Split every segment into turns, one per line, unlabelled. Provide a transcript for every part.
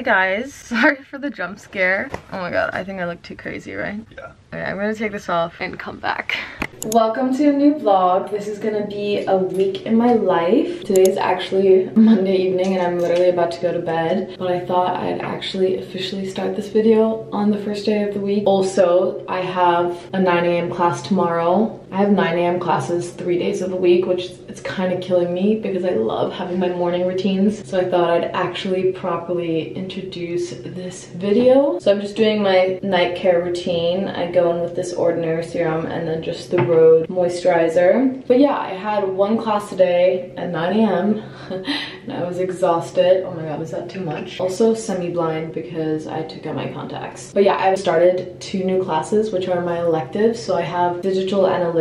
Hi guys, sorry for the jump scare. Oh my god, I think I look too crazy, right?
Yeah.
Okay, I'm gonna take this off and come back. Welcome to a new vlog. This is gonna be a week in my life. Today is actually Monday evening and I'm literally about to go to bed, but I thought I'd actually officially start this video on the first day of the week. Also, I have a 9 a.m. class tomorrow. I have 9 a.m. classes three days of the week, which it's kind of killing me because I love having my morning routines. So I thought I'd actually properly introduce this video. So I'm just doing my night care routine. I go in with this Ordinary serum and then just the Rhode moisturizer. But yeah, I had one class today at 9 a.m. and I was exhausted. Oh my god, is that too much? Also semi-blind because I took out my contacts. But yeah, I've started two new classes, which are my electives. So I have digital analytics,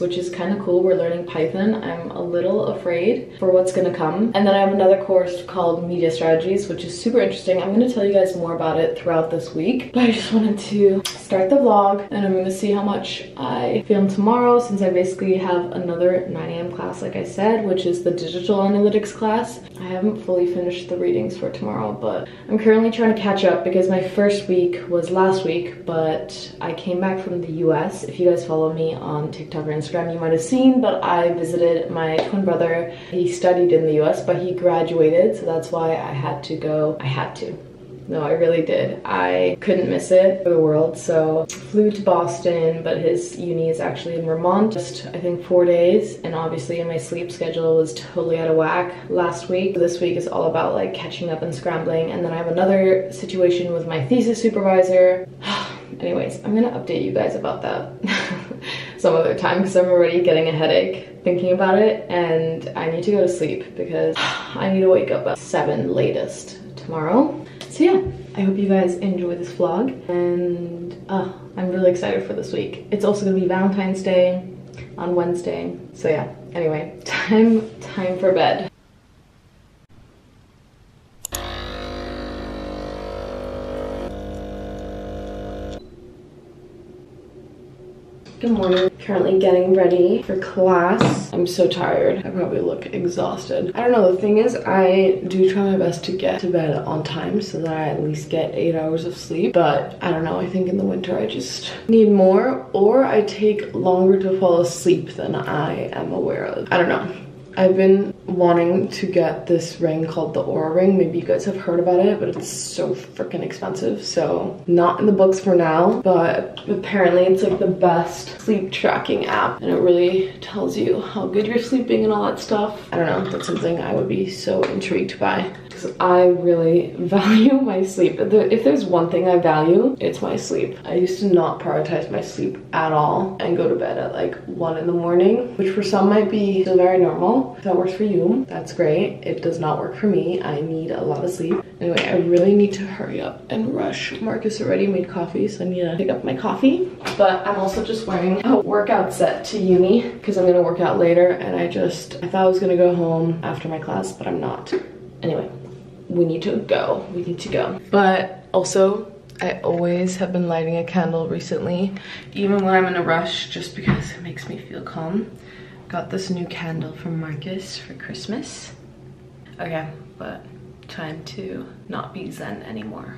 which is kind of cool. We're learning Python. I'm a little afraid for what's gonna come. And then I have another course called media strategies, which is super interesting. I'm gonna tell you guys more about it throughout this week. But I just wanted to start the vlog and I'm gonna see how much I film tomorrow since I basically have another 9 a.m. class, like I said, which is the digital analytics class. I haven't fully finished the readings for tomorrow, but I'm currently trying to catch up because my first week was last week, but I came back from the US. If you guys follow me on TikTok or Instagram, you might have seen, but I visited my twin brother. He studied in the US, but he graduated, so that's why I had to go. I had to. No, I really did. I couldn't miss it for the world. So flew to Boston, but his uni is actually in Vermont. Just I think four days. And obviously my sleep schedule was totally out of whack last week. This week is all about like catching up and scrambling. And then I have another situation with my thesis supervisor. Anyways, I'm gonna update you guys about that some other time because I'm already getting a headache thinking about it and I need to go to sleep because I need to wake up at 7 latest tomorrow. So yeah, I hope you guys enjoy this vlog and uh, I'm really excited for this week. It's also gonna be Valentine's Day on Wednesday. So yeah, anyway, time, time for bed. Good morning. Currently getting ready for class. I'm so tired. I probably look exhausted. I don't know, the thing is I do try my best to get to bed on time so that I at least get eight hours of sleep. But I don't know, I think in the winter I just need more or I take longer to fall asleep than I am aware of. I don't know. I've been wanting to get this ring called the Oura Ring. Maybe you guys have heard about it, but it's so freaking expensive. So not in the books for now, but apparently it's like the best sleep tracking app and it really tells you how good you're sleeping and all that stuff. I don't know, that's something I would be so intrigued by I really value my sleep. If there's one thing I value, it's my sleep. I used to not prioritize my sleep at all and go to bed at like one in the morning, which for some might be still very normal. If that works for you, that's great. It does not work for me. I need a lot of sleep. Anyway, I really need to hurry up and rush. Marcus already made coffee, so I need to pick up my coffee. But I'm also just wearing a workout set to uni because I'm gonna work out later and I just, I thought I was gonna go home after my class, but I'm not. Anyway, we need to go. We need to go. But also, I always have been lighting a candle recently, even when I'm in a rush, just because it makes me feel calm. Got this new candle from Marcus for Christmas. Okay, but time to not be zen anymore.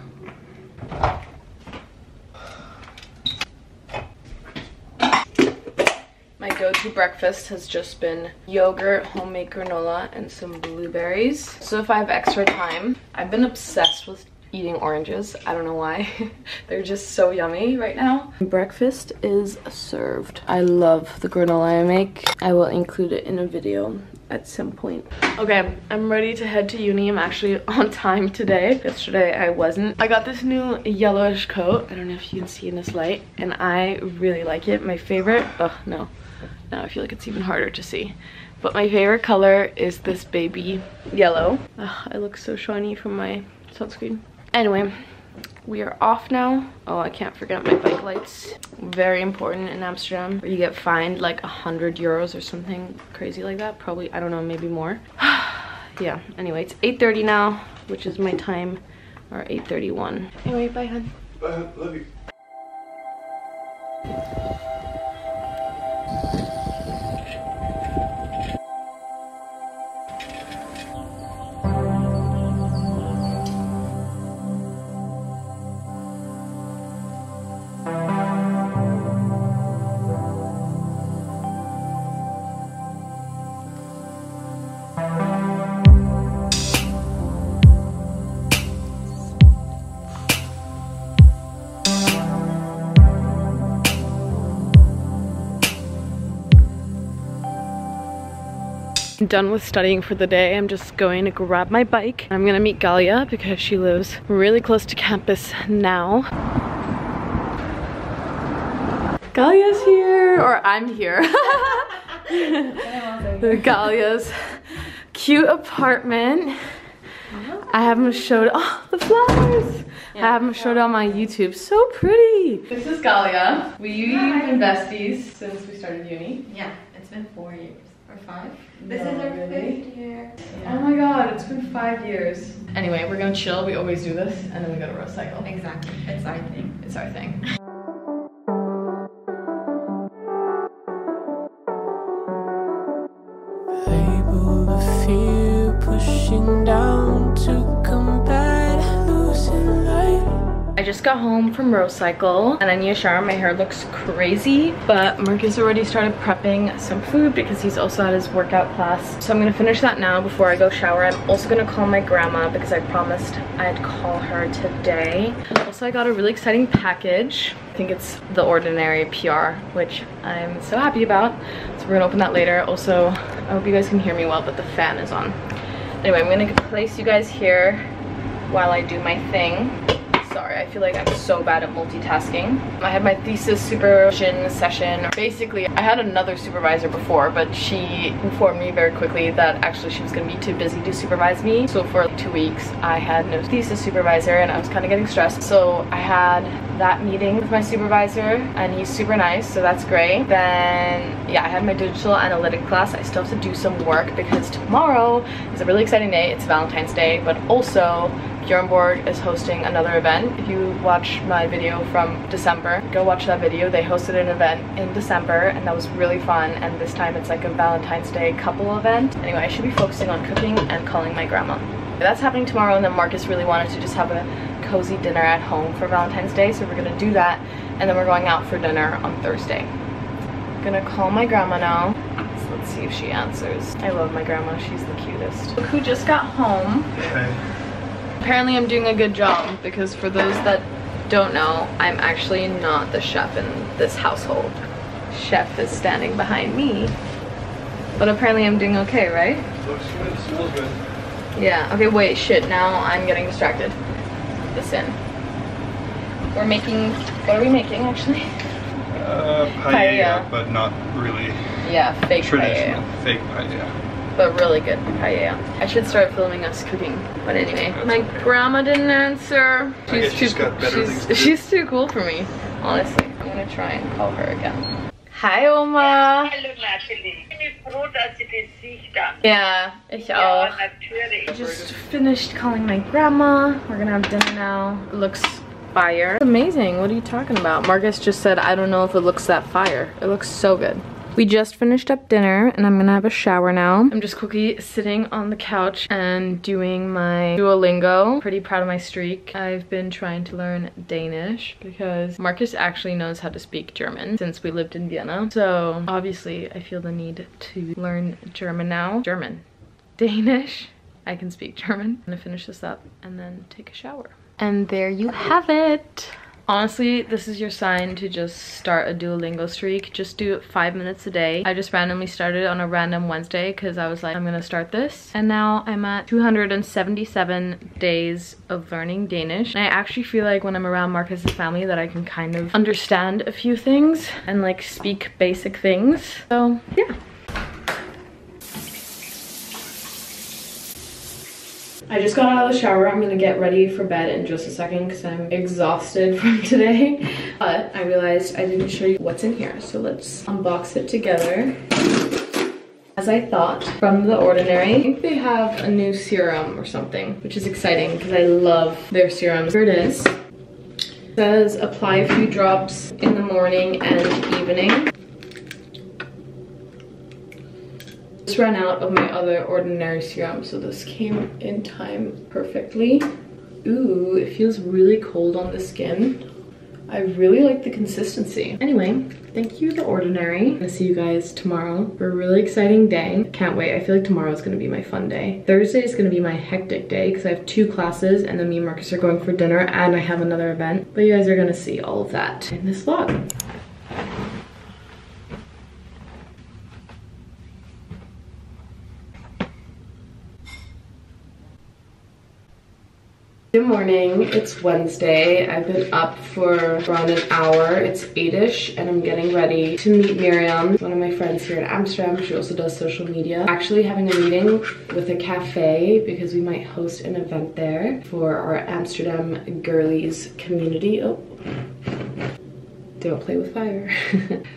Go-to breakfast has just been yogurt, homemade granola, and some blueberries. So if I have extra time, I've been obsessed with eating oranges. I don't know why. They're just so yummy right now. Breakfast is served. I love the granola I make. I will include it in a video at some point. Okay, I'm ready to head to uni. I'm actually on time today. Yesterday I wasn't. I got this new yellowish coat. I don't know if you can see in this light. And I really like it. My favorite, oh no. Now I feel like it's even harder to see. But my favorite color is this baby yellow. Oh, I look so shiny from my sunscreen. Anyway, we are off now. Oh, I can't forget my bike lights. Very important in Amsterdam where you get fined like a hundred euros or something crazy like that. Probably, I don't know, maybe more. yeah, anyway, it's 8.30 now, which is my time, or 8.31. Anyway, bye, hun.
Bye, hun. love you.
Done with studying for the day. I'm just going to grab my bike. I'm gonna meet Galia because she lives really close to campus now. Galia's here, or I'm here. Galia's cute apartment. I haven't showed, oh, the flowers. Yeah, I haven't showed on my YouTube. So pretty. This is Galia. We've been besties since we started uni.
Yeah, it's been four years or five.
This no, is our really? fifth year. Yeah. Oh my god, it's been five years. Anyway, we're gonna chill. We always do this, and then we go to Rocycle.
Exactly. It's our thing.
It's our thing. Just got home from Rocycle and I need a shower. My hair looks crazy, but Marcus already started prepping some food because he's also at his workout class. So I'm gonna finish that now before I go shower. I'm also gonna call my grandma because I promised I'd call her today. Also, I got a really exciting package. I think it's the Ordinary PR, which I'm so happy about. So we're gonna open that later. Also, I hope you guys can hear me well, but the fan is on. Anyway, I'm gonna place you guys here while I do my thing sorry. I feel like I'm so bad at multitasking. I had my thesis supervision session. Basically, I had another supervisor before, but she informed me very quickly that actually she was gonna be too busy to supervise me. So for two weeks, I had no thesis supervisor and I was kind of getting stressed. So I had that meeting with my supervisor and he's super nice, so that's great. Then, yeah, I had my digital analytic class. I still have to do some work because tomorrow is a really exciting day. It's Valentine's Day, but also Bjorn Borg is hosting another event. If you watch my video from December, go watch that video. They hosted an event in December and that was really fun. And this time it's like a Valentine's Day couple event. Anyway, I should be focusing on cooking and calling my grandma. That's happening tomorrow and then Marcus really wanted to just have a cozy dinner at home for Valentine's Day. So we're gonna do that and then we're going out for dinner on Thursday. I'm gonna call my grandma now. Let's see if she answers. I love my grandma, she's the cutest. Look who just got home. Okay. Apparently I'm doing a good job because for those that don't know, I'm actually not the chef in this household. Chef is standing behind me. But apparently I'm doing okay, right?
Looks good, smells good.
Yeah, okay, wait, shit, now I'm getting distracted. This in. We're making, what are we making actually?
Uh, paella, paella. but not really.
Yeah, fake
traditional, paella. fake paella
but really good paella. I should start filming us cooking. But anyway, my grandma didn't answer.
She's too
she's, she's, she's too cool for me, honestly. I'm gonna try and call her again. Hi Oma.
Hallo Natalie. Ich bin froh, dass Sie das
Yeah, ich auch. I just finished calling my grandma. We're gonna have dinner now. It looks fire. Amazing. What are you talking about? Marcus just said, I don't know if it looks that fire. It looks so good. We just finished up dinner and I'm gonna have a shower now. I'm just quickly sitting on the couch and doing my Duolingo. Pretty proud of my streak. I've been trying to learn Danish because Marcus actually knows how to speak German since we lived in Vienna. So obviously I feel the need to learn German now. German. Danish. I can speak German. I'm gonna finish this up and then take a shower. And there you have it. Honestly, this is your sign to just start a Duolingo streak. Just do it five minutes a day. I just randomly started on a random Wednesday because I was like, I'm gonna start this. And now I'm at 277 days of learning Danish. And I actually feel like when I'm around Marcus's family that I can kind of understand a few things and like speak basic things. So yeah. I just got out of the shower. I'm gonna get ready for bed in just a second because I'm exhausted from today. But I realized I didn't show you what's in here. So let's unbox it together. As I thought, from The Ordinary, I think they have a new serum or something, which is exciting because I love their serums. Here it is. It says apply a few drops in the morning and evening. Just ran out of my other ordinary serum so this came in time perfectly ooh it feels really cold on the skin I really like the consistency. Anyway, thank you, The Ordinary. I'll see you guys tomorrow for a really exciting day. Can't wait. I feel like tomorrow is going to be my fun day. Thursday is going to be my hectic day because I have two classes and then me and Marcus are going for dinner and I have another event. But you guys are going to see all of that in this vlog. Good morning, it's Wednesday. I've been up for around an hour. It's 8ish and I'm getting ready to meet Miriam, one of my friends here in Amsterdam. She also does social media. Actually having a meeting with a cafe because we might host an event there for our Amsterdam girlies community. Oh, don't play with fire.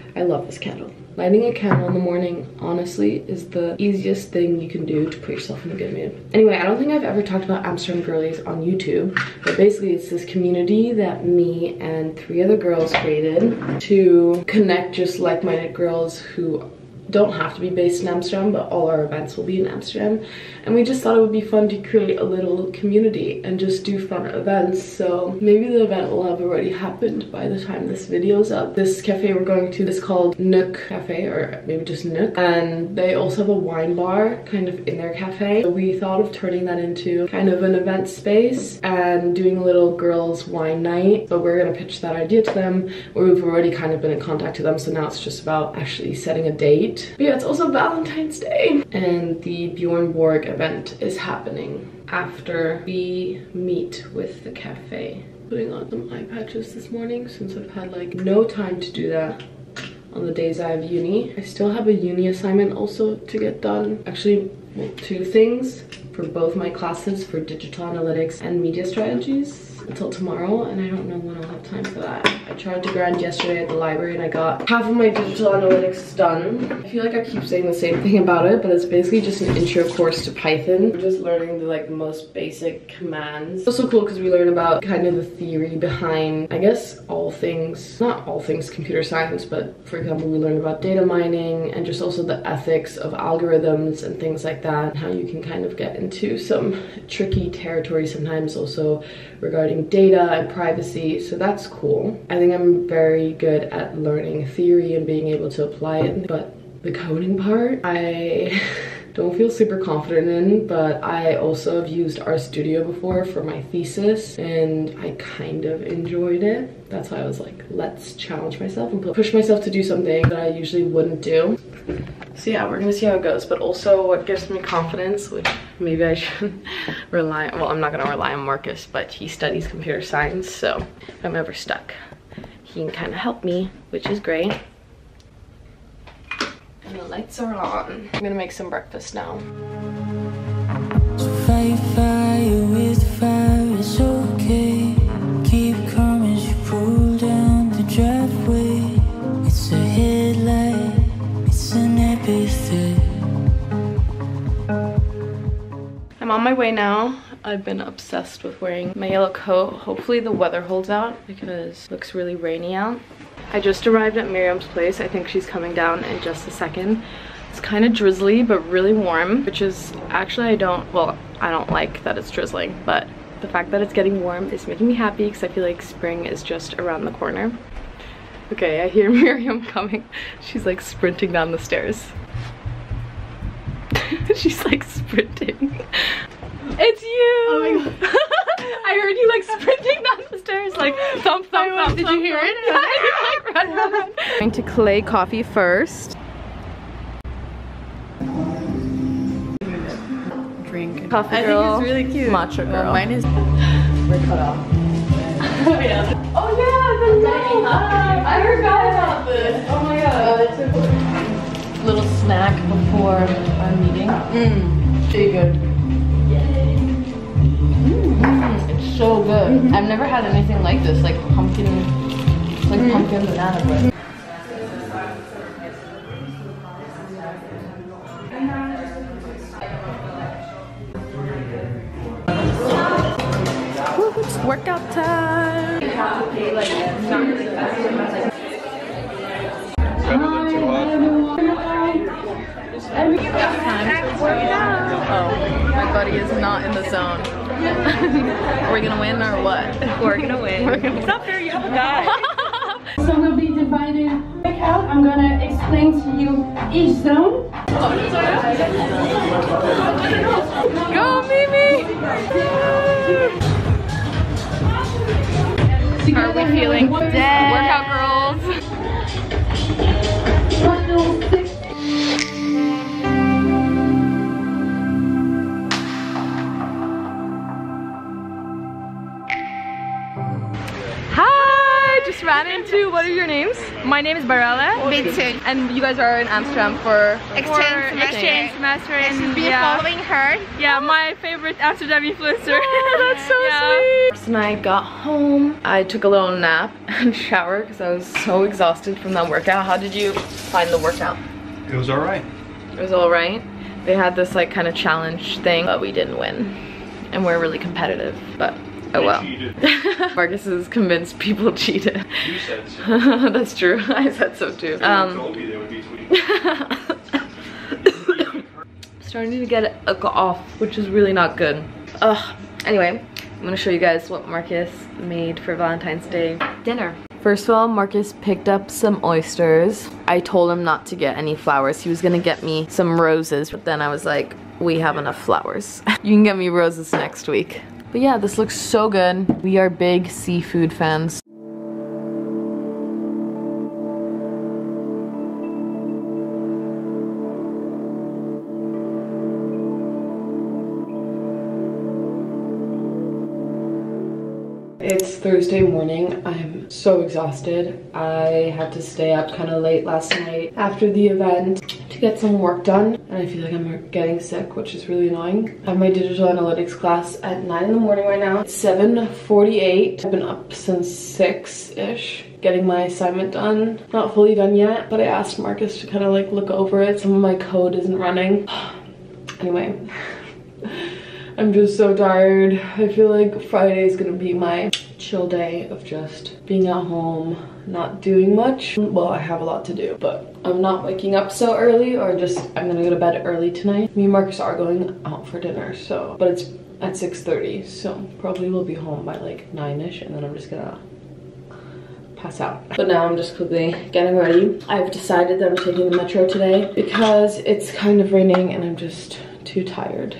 I love this candle. Lighting a candle in the morning, honestly, is the easiest thing you can do to put yourself in a good mood. Anyway, I don't think I've ever talked about Amsterdam Girlies on YouTube, but basically it's this community that me and three other girls created to connect just like-minded girls who don't have to be based in Amsterdam, but all our events will be in Amsterdam. And we just thought it would be fun to create a little community and just do fun events. So maybe the event will have already happened by the time this video is up. This cafe we're going to is called Nook Cafe, or maybe just Nook. And they also have a wine bar kind of in their cafe. So we thought of turning that into kind of an event space and doing a little girls wine night. But we're gonna pitch that idea to them. We've already kind of been in contact with them. So now it's just about actually setting a date but yeah, it's also Valentine's Day. And the Bjorn Borg event is happening after we meet with the cafe. Putting on some eye patches this morning since I've had like no time to do that on the days I have uni. I still have a uni assignment also to get done. Actually, well, two things for both my classes for digital analytics and media strategies until tomorrow and I don't know when I'll have time for that. I tried to grind yesterday at the library and I got half of my digital analytics done. I feel like I keep saying the same thing about it, but it's basically just an intro course to Python. We're just learning the like most basic commands. It's also cool because we learn about kind of the theory behind, I guess, all things, not all things computer science, but for example, we learn about data mining and just also the ethics of algorithms and things like that, how you can kind of get into some tricky territory sometimes also regarding data and privacy, so that's cool. I think I'm very good at learning theory and being able to apply it, but the coding part, I don't feel super confident in, but I also have used RStudio before for my thesis and I kind of enjoyed it. That's why I was like, let's challenge myself and push myself to do something that I usually wouldn't do. So yeah, we're gonna see how it goes. But also what gives me confidence, which maybe I should rely well, I'm not gonna rely on Marcus, but he studies computer science. So if I'm ever stuck, he can kind of help me, which is great. And the lights are on. I'm gonna make some breakfast now. Fight fire with fire, it's I'm on my way now. I've been obsessed with wearing my yellow coat. Hopefully the weather holds out because it looks really rainy out. I just arrived at Miriam's place. I think she's coming down in just a second. It's kind of drizzly, but really warm, which is actually I don't, well, I don't like that it's drizzling, but the fact that it's getting warm is making me happy because I feel like spring is just around the corner. Okay, I hear Miriam coming. She's like sprinting down the stairs. She's like sprinting. It's you! Oh I heard you like sprinting down the stairs, like thump, thump, thump. thump Did thump, you hear thump. it? Yeah, like run, run, run. Going to Clay Coffee first. Drink. Coffee I girl. Think it's really cute. Matcha girl. Well, mine is. We're cut off. oh yeah. Oh yeah, the I forgot about this. Oh my god. Oh, Little snack before our meeting. Mmm. Pretty good. It's so good. Mm -hmm. I've never had anything like this, like pumpkin, like mm pumpkin banana bread. it's workout time. Oh, my buddy is not in the zone. Are we gonna win or what?
We're gonna win. We're gonna it's not fair, you have a guy.
so we'll be divided out. I'm gonna explain to you each zone.
Go Mimi! Are we feeling dead? Just ran into, what are your names?
My name is Barella.
Vincent.
And you guys are in Amsterdam for
Exchange
for
semester.
Exchange semester and
Be
yeah,
following her.
yeah, my favorite Amsterdam influencer.
That's so
Yeah.
sweet. When I got home, I took a little nap and shower because I was so exhausted from that workout. How did you find the workout?
It was alright.
It was all right. They had this like kind of challenge thing, but we didn't win. And we're really competitive, but oh well. Marcus is convinced people cheated.
You said so.
That's true. I said so too. Um,
told me they would be tweeting.
starting to get a off, which is really not good. Ugh. Anyway, I'm gonna show you guys what Marcus made for Valentine's Day dinner. First of all, Marcus picked up some oysters. I told him not to get any flowers. He was gonna get me some roses, but then I was like, we have enough flowers. you can get me roses next week. But yeah, this looks so good. We are big seafood fans. It's Thursday morning. I'm so exhausted. I had to stay up kind of late last night after the event get some work done. And I feel like I'm getting sick, which is really annoying. I have my digital analytics class at 9 in the morning right now. It's 7.48. I've been up since 6-ish getting my assignment done. Not fully done yet, but I asked Marcus to kind of like look over it. Some of my code isn't running. anyway. I'm just so tired. I feel like Friday is gonna be my chill day of just being at home, not doing much. Well, I have a lot to do, but I'm not waking up so early or just I'm gonna go to bed early tonight. Me and Marcus are going out for dinner, so, but it's at 6.30, so probably we'll be home by like 9ish and then I'm just gonna pass out. But now I'm just quickly getting ready. I've decided that I'm taking the metro today because it's kind of raining and I'm just too tired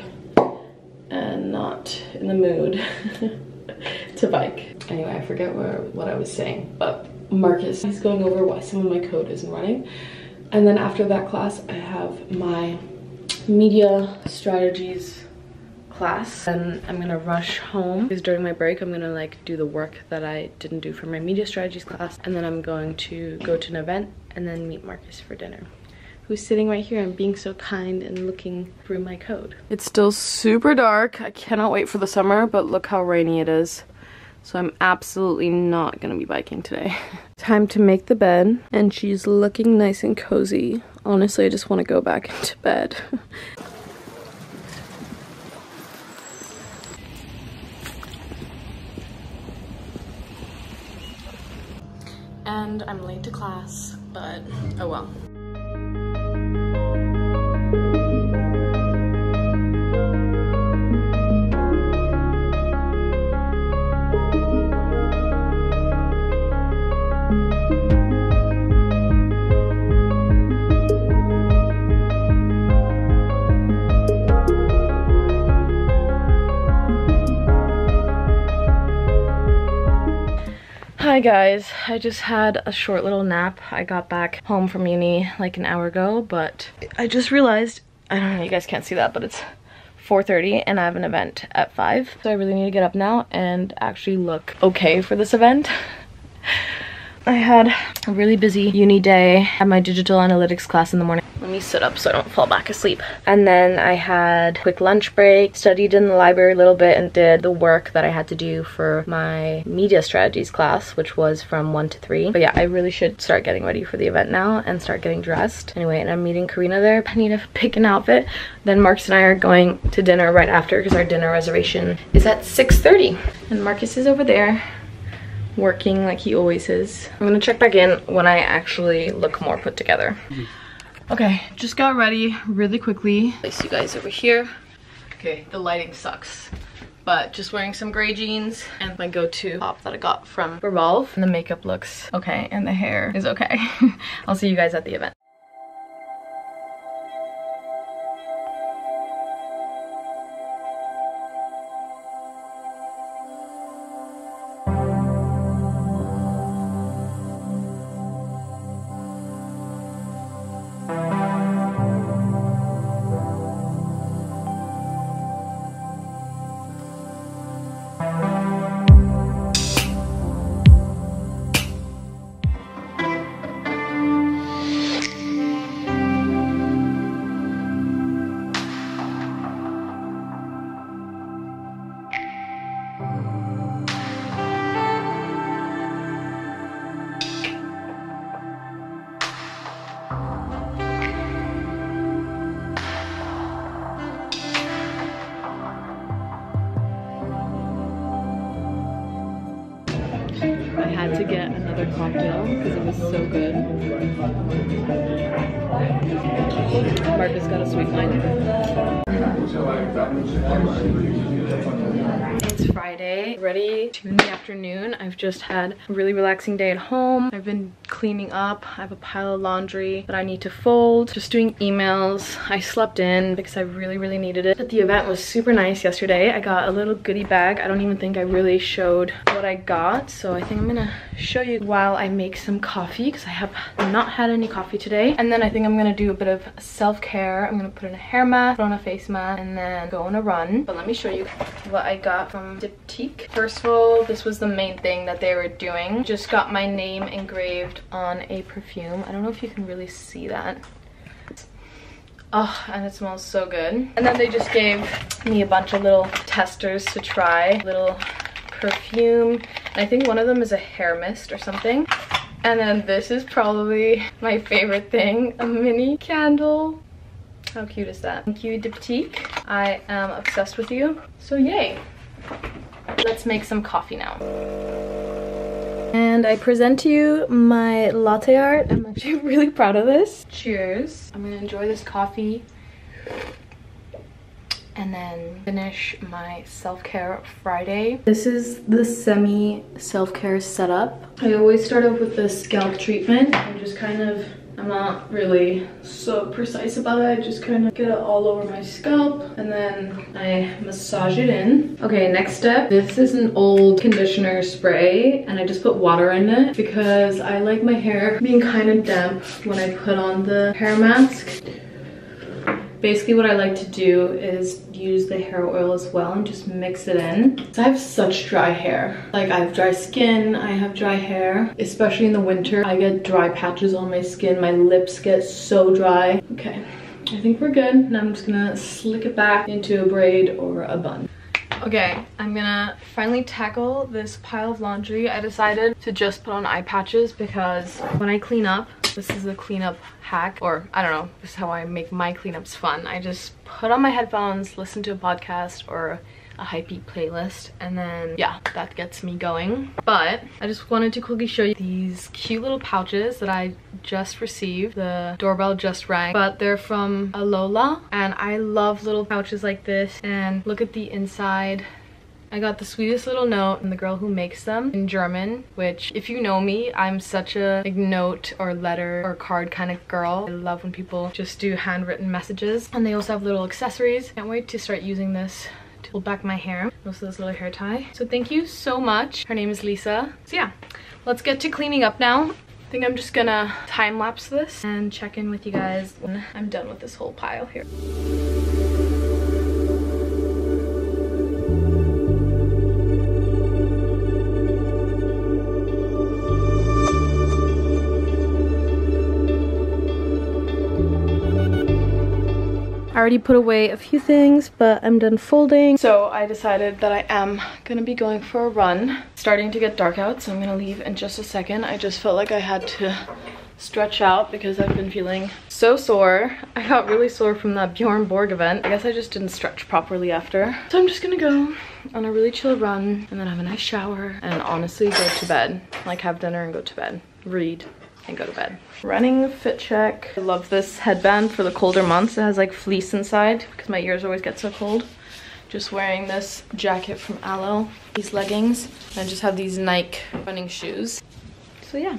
and not in the mood to bike. Anyway, I forget where what I was saying, but Marcus, he's going over why some of my code isn't running. And then after that class, I have my media strategies class and I'm gonna rush home because during my break I'm gonna like do the work that I didn't do for my media strategies class and then I'm going to go to an event and then meet Marcus for dinner who's sitting right here and being so kind and looking through my code. It's still super dark. I cannot wait for the summer, but look how rainy it is. So I'm absolutely not gonna be biking today. Time to make the bed and she's looking nice and cozy. Honestly, I just wanna go back into bed. and I'm late to class, but oh well. Guys, I just had a short little nap. I got back home from uni like an hour ago, but I just realized, I don't know, you guys can't see that, but it's 4.30 and I have an event at 5. So I really need to get up now and actually look okay for this event. I had a really busy uni day. I had my digital analytics class in the morning. Let me sit up so I don't fall back asleep. And then I had quick lunch break, studied in the library a little bit and did the work that I had to do for my media strategies class, which was from 1 to 3. But yeah, I really should start getting ready for the event now and start getting dressed. Anyway, and I'm meeting Karina there. I need to pick an outfit. Then Marcus and I are going to dinner right after because our dinner reservation is at 6.30. And Marcus is over there working like he always is. I'm gonna check back in when I actually look more put together. Okay, just got ready really quickly. Place you guys over here. Okay, the lighting sucks. But just wearing some gray jeans and my go-to top that I got from Revolve. And the makeup looks okay and the hair is okay. I'll see you guys at the event. Cocktail because it was so good. Got a sweet. It's Friday, ready to in the afternoon. I've just had a really relaxing day at home. I've been cleaning up. I have a pile of laundry that I need to fold. Just doing emails. I slept in because I really, really needed it. But the event was super nice yesterday. I got a little goodie bag. I don't even think I really showed what I got. So I think I'm gonna show you while I make some coffee because I have not had any coffee today. And then I think I'm gonna do a bit of self-care. I'm gonna put in a hair mask, put on a face mask, and then go on a run. But let me show you what I got from First of all, this was the main thing that they were doing. Just got my name engraved on a perfume. I don't know if you can really see that. Oh, and it smells so good. And then they just gave me a bunch of little testers to try. Little perfume. And I think one of them is a hair mist or something. And then this is probably my favorite thing, a mini candle. How cute is that? Thank you, Diptyque. I am obsessed with you. So yay. Let's make some coffee now. And I present to you my latte art. I'm actually really proud of this. Cheers. I'm gonna enjoy this coffee and then finish my self-care Friday. This is the semi self-care setup. I always start off with the scalp treatment and just kind of I'm not really so precise about it. I just kind of get it all over my scalp and then I massage it in. Okay, next step. This is an old conditioner spray and I just put water in it because I like my hair being kind of damp when I put on the hair mask. Basically what I like to do is use the hair oil as well and just mix it in. I have such dry hair. Like I have dry skin, I have dry hair, especially in the winter. I get dry patches on my skin, my lips get so dry. Okay, I think we're good. Now I'm just gonna slick it back into a braid or a bun. Okay, I'm gonna finally tackle this pile of laundry. I decided to just put on eye patches because when I clean up, this is a cleanup hack, or I don't know, this is how I make my cleanups fun. I just put on my headphones, listen to a podcast or a hypebeat playlist and then yeah that gets me going. But i just wanted to quickly show you these cute little pouches that i just received. The doorbell just rang but they're from alola and i love little pouches like this and look at the inside I got the sweetest little note from the girl who makes them in German, which if you know me, I'm such a like, note or letter or card kind of girl. I love when people just do handwritten messages. And they also have little accessories. Can't wait to start using this to pull back my hair. Also this little hair tie. So thank you so much. Her name is Lisa. So yeah, let's get to cleaning up now. I think I'm just gonna time lapse this and check in with you guys when I'm done with this whole pile here. Already put away a few things, but I'm done folding. So I decided that I am gonna be going for a run. starting to get dark out, so I'm gonna leave in just a second. I just felt like I had to stretch out because I've been feeling so sore. I got really sore from that Bjorn Borg event. I guess I just didn't stretch properly after. So I'm just gonna go on a really chill run and then have a nice shower and honestly go to bed. Like have dinner and go to bed. Read and go to bed. Running fit check. I love this headband for the colder months. It has like fleece inside because my ears always get so cold. Just wearing this jacket from Alo, these leggings, and I just have these Nike running shoes. So yeah.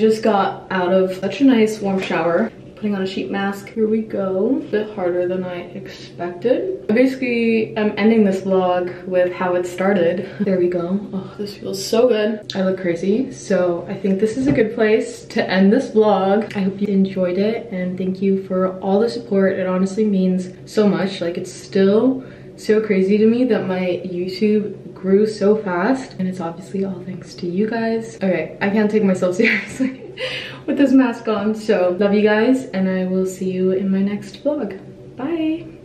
Just got out of such a nice warm shower putting on a sheet mask. Here we go. A bit harder than I expected. Basically, I'm ending this vlog with how it started. There we go. Oh, this feels so good. I look crazy. So I think this is a good place to end this vlog. I hope you enjoyed it and thank you for all the support. It honestly means so much. Like it's still so crazy to me that my YouTube grew so fast and it's obviously all thanks to you guys. Okay, I can't take myself seriously with this mask on. So love you guys and I will see you in my next vlog. Bye.